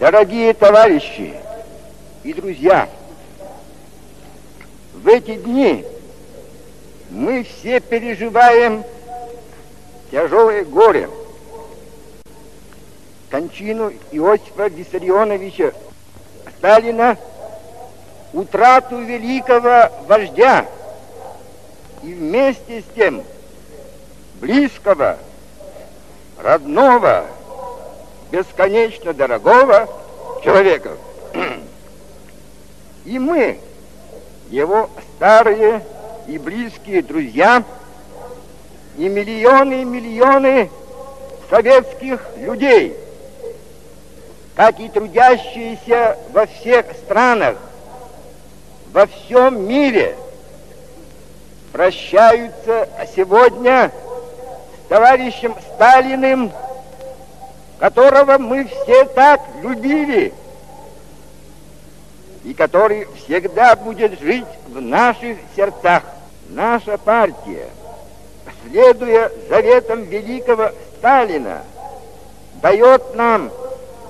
Дорогие товарищи и друзья, в эти дни мы все переживаем тяжелое горе. Кончину Иосифа Виссарионовича Сталина, утрату великого вождя и вместе с тем близкого, родного, бесконечно дорогого человека. И мы, его старые и близкие друзья, и миллионы и миллионы советских людей, как и трудящиеся во всех странах, во всем мире, прощаются сегодня с товарищем Сталиным которого мы все так любили и который всегда будет жить в наших сердцах. Наша партия, следуя заветам великого Сталина, дает нам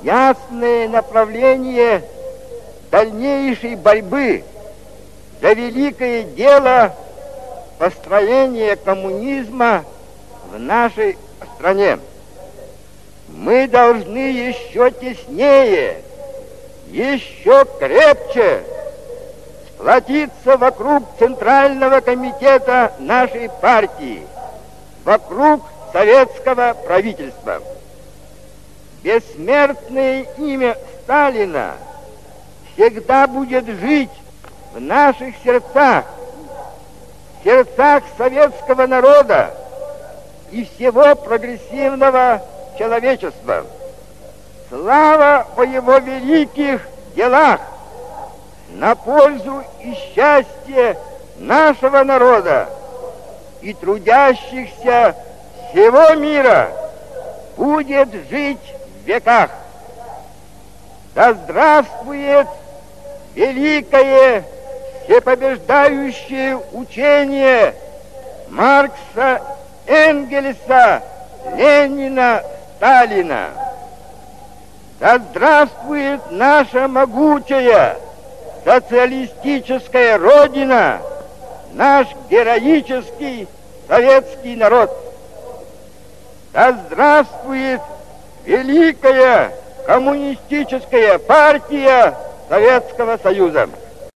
ясное направление дальнейшей борьбы за великое дело построения коммунизма в нашей стране мы должны еще теснее, еще крепче сплотиться вокруг Центрального комитета нашей партии, вокруг советского правительства. Бессмертное имя Сталина всегда будет жить в наших сердцах, в сердцах советского народа и всего прогрессивного человечества. Слава о его великих делах на пользу и счастье нашего народа и трудящихся всего мира будет жить в веках. Да здравствует великое всепобеждающее учение Маркса, Энгельса, Ленина, Сталина. Да здравствует наша могучая социалистическая Родина, наш героический советский народ. Да здравствует великая коммунистическая партия Советского Союза.